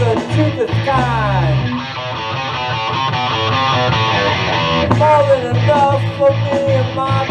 Jesus to the sky. More than enough for me and my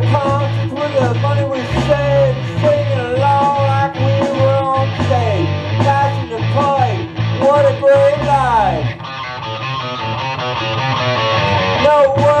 the cars with the money we saved, singing along like we were on stage, catching the play. What a great life! No way.